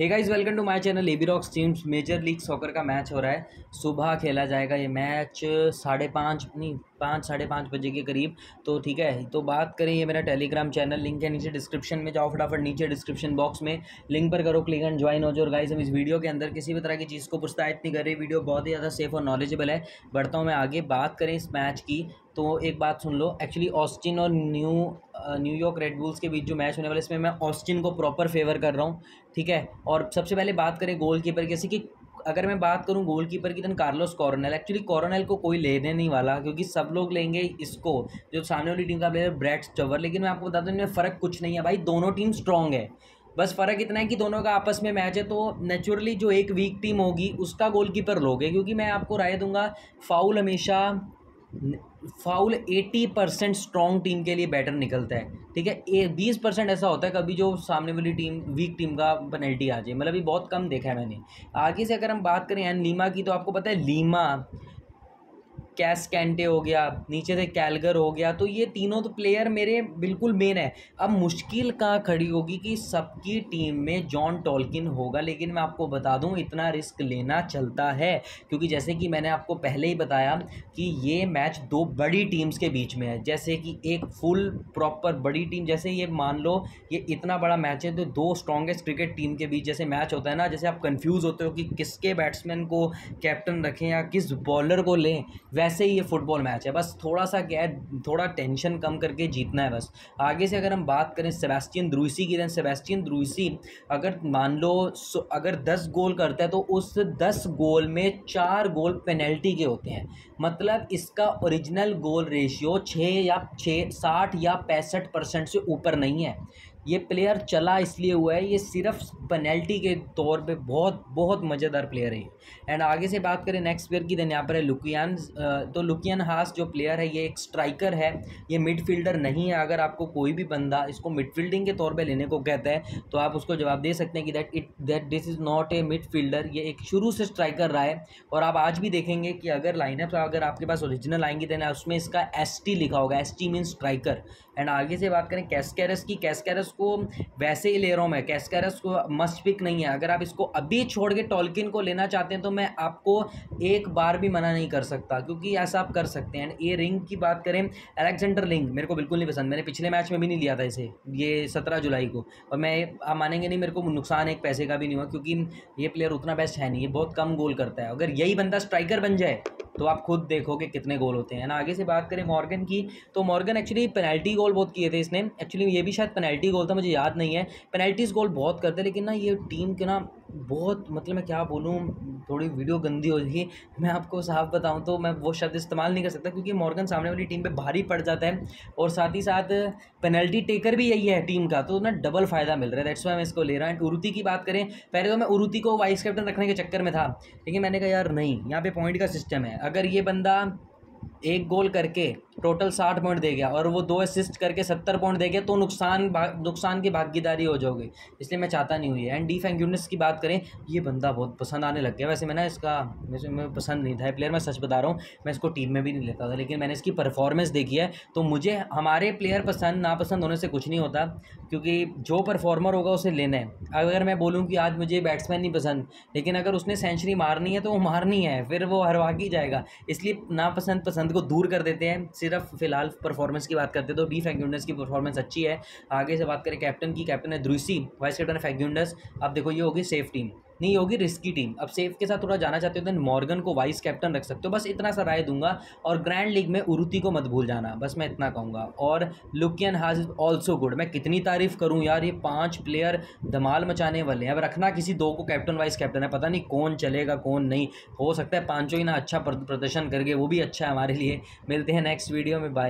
Hey guys welcome to my channel AB rocks teams major league soccer का match हो रहा है। सुबह खेला जाएगा ये मैच साढ़े पाँच, नहीं, पाँच, साढ़े पाँच बजे के करीब। तो ठीक है तो बात करें ये मेरा टेलीग्राम चैनल लिंक है नीचे डिस्क्रिप्शन में। जाओ फटाफट नीचे डिस्क्रिप्शन बॉक्स में। लिंक पर करो क्लिक एंड ज्वाइन हो जाओ। और गाइस हम इस वीडियो के अंदर किसी भी तरह की चीज़ को प्रोत्साहित नहीं कर रही वीडियो बहुत ही ज़्यादा सेफ़ और नॉलेजेबल है। बढ़ता हूँ मैं आगे, बात करें इस मैच की। तो एक बात सुन लो एक्चुअली ऑस्टिन और new New York Red Bulls के बीच जो मैच होने वाला है इसमें मैं ऑस्टिन को प्रॉपर फेवर कर रहा हूँ, ठीक है? और सबसे पहले बात करें गोल कीपर की, जैसे कि अगर मैं बात करूँ गोलकीपर की तो कार्लोस कॉर्नल एक्चुअली कॉर्नल को कोई लेने नहीं वाला, क्योंकि सब लोग लेंगे इसको। जो सामने वाली टीम का प्लेयर ब्रैड स्टवर लेकिन मैं आपको बता दूँ, इनमें फ़र्क कुछ नहीं है भाई, दोनों टीम स्ट्रॉन्ग है। बस फ़र्क इतना है कि दोनों का आपस में मैच है तो नेचुरली जो एक वीक टीम होगी, उसका गोलकीपर लोगे, क्योंकि मैं आपको राय दूँगा फाउल हमेशा फाउल 80 परसेंट स्ट्रॉन्ग टीम के लिए बैटर निकलता है। ठीक है? ए, बीस परसेंट ऐसा होता है कभी जो सामने वाली टीम वीक टीम का पेनल्टी आ जाए। मतलब ये बहुत कम देखा है मैंने। आगे से अगर हम बात करें एन लीमा की तो आपको पता है लीमा कैस कैंटे हो गया, नीचे से कैलगर हो गया तो ये तीनों तो प्लेयर मेरे बिल्कुल मेन है। अब मुश्किल कहाँ खड़ी होगी कि सबकी टीम में जॉन टॉलकिन होगा, लेकिन मैं आपको बता दूँ, इतना रिस्क लेना चलता है, क्योंकि जैसे कि मैंने आपको पहले ही बताया कि ये मैच दो बड़ी टीम्स के बीच में है। जैसे कि एक फुल प्रॉपर बड़ी टीम जैसे ये मान लो, ये इतना बड़ा मैच है तो दो स्ट्रॉन्गेस्ट क्रिकेट टीम के बीच जैसे मैच होता है ना, जैसे आप कन्फ्यूज़ होते हो कि किसके बैट्समैन को कैप्टन रखें या किस बॉलर को लें, वैसे वैसे ही ये फुटबॉल मैच है। बस थोड़ा सा क्या है, थोड़ा टेंशन कम करके जीतना है बस। आगे से अगर हम बात करें सेबेस्टियन द्रुइसी की दें सेबेस्टियन द्रुइसी अगर मान लो अगर दस गोल करता है तो उस दस गोल में चार गोल पेनल्टी के होते हैं। मतलब इसका ओरिजिनल गोल रेशियो छः या छः साठ या पैंसठ परसेंट से ऊपर नहीं है। ये प्लेयर चला इसलिए हुआ है, ये सिर्फ़ पेनल्टी के तौर पे बहुत बहुत मज़ेदार प्लेयर है एंड आगे से बात करें नेक्स्ट प्लेयर की देन यहाँ पर है लुकियान तो लुकियान हास जो प्लेयर है, ये एक स्ट्राइकर है, ये मिडफील्डर नहीं है। अगर आपको कोई भी बंदा इसको मिडफील्डिंग के तौर पे लेने को कहता है तो आप उसको जवाब दे सकते हैं कि that it that this is not a midfielder ये एक शुरू से स्ट्राइकर रहा है। और आप आज भी देखेंगे कि अगर लाइनअप अगर आपके पास ओरिजिनल आएँगी देन उसमें इसका एसटी लिखा होगा S T mean striker and आगे से बात करें कैसकैरस की कैसकैरस को वैसे ही ले रहा हूँ मैं। कैसकैरस को मस्ट पिक नहीं है। अगर आप इसको अभी छोड़ के टॉलकिन को लेना चाहते हैं तो मैं आपको एक बार भी मना नहीं कर सकता, क्योंकि ऐसा आप कर सकते हैं। ये रिंग की बात करें अलेक्जेंडर रिंग मेरे को बिल्कुल नहीं पसंद। मैंने पिछले मैच में भी नहीं लिया था इसे, ये सत्रह जुलाई को। और मैं, आप मानेंगे नहीं, मेरे को नुकसान एक पैसे का भी नहीं हुआ, क्योंकि ये प्लेयर उतना बेस्ट है नहीं, ये बहुत कम गोल करता है। अगर यही बंदा स्ट्राइकर बन जाए तो आप खुद देखोगे कितने गोल होते हैं। ना, आगे से बात करें मॉर्गन की तो मॉर्गन एक्चुअली पेनल्टी गोल बहुत किए थे इसने। एक्चुअली ये भी शायद पेनल्टी गोल था, मुझे याद नहीं है। पेनल्टीज गोल बहुत करते लेकिन ना ये टीम के ना बहुत मतलब मैं क्या बोलूँ, थोड़ी वीडियो गंदी हो जाएगी। मैं आपको साफ़ बताऊँ तो मैं वो शब्द इस्तेमाल नहीं कर सकता क्योंकि मॉर्गन सामने वाली टीम पे भारी पड़ जाता है और साथ ही साथ पेनल्टी टेकर भी यही है टीम का तो ना डबल फ़ायदा मिल रहा है। दैट्स वाई मैं इसको ले रहा हूँ। उरुति की बात करें, पहले तो मैं उरुति को वाइस कैप्टन रखने के चक्कर में था। लेकिन मैंने कहा, यार नहीं, यहाँ पर पॉइंट का सिस्टम है। अगर ये बंदा एक गोल करके टोटल साठ पॉइंट दे गया और वो दो असिस्ट करके सत्तर पॉइंट दे गया तो नुकसान नुकसान की भागीदारी हो जाओगे। इसलिए मैं चाहता नहीं हुई एंड डी फैंक्यूनस की बात करें, ये बंदा बहुत पसंद आने लग गया। वैसे मैं ना इसका, वैसे मैं पसंद नहीं था प्लेयर मैं सच बता रहा हूँ, मैं इसको टीम में भी नहीं लेता था, लेकिन मैंने इसकी परफॉर्मेंस देखी है। तो मुझे, हमारे प्लेयर पसंद, नापसंद होने से कुछ नहीं होता, क्योंकि जो परफॉर्मर होगा उसे लेना है। अगर मैं बोलूँ कि आज मुझे बैट्समैन नहीं पसंद, लेकिन अगर उसने सेंचुरी मारनी है तो वो मारनी है, फिर वो हरवा ही जाएगा। इसलिए नापसंद, पसंद को दूर कर देते हैं, सिर्फ़ फ़िलहाल परफॉर्मेंस की बात करते हैं तो डी फैग्यूंडस की परफॉर्मेंस अच्छी है। आगे से बात करें कैप्टन की कैप्टन है द्रुसी वाइस कैप्टन है फैग्यूंडस अब देखो ये होगी सेफ़ टीम नहीं होगी रिस्की टीम अब सेफ़ के साथ थोड़ा जाना चाहते हो तो मॉर्गन को वाइस कैप्टन रख सकते हो। बस इतना सा राय दूँगा और ग्रैंड लीग में उरुति को मत भूल जाना, बस मैं इतना कहूँगा। और लुकियन हाज इज़ ऑल्सो गुड मैं कितनी तारीफ़ करूँ यार, ये पाँच प्लेयर धमाल मचाने वाले हैं। अब रखना किसी दो को कैप्टन वाइस कैप्टन है, पता नहीं कौन चलेगा, कौन नहीं। हो सकता है पाँचों ही ना अच्छा प्रदर्शन करके, वो भी अच्छा है हमारे लिए। मिलते हैं नेक्स्ट वीडियो में बाय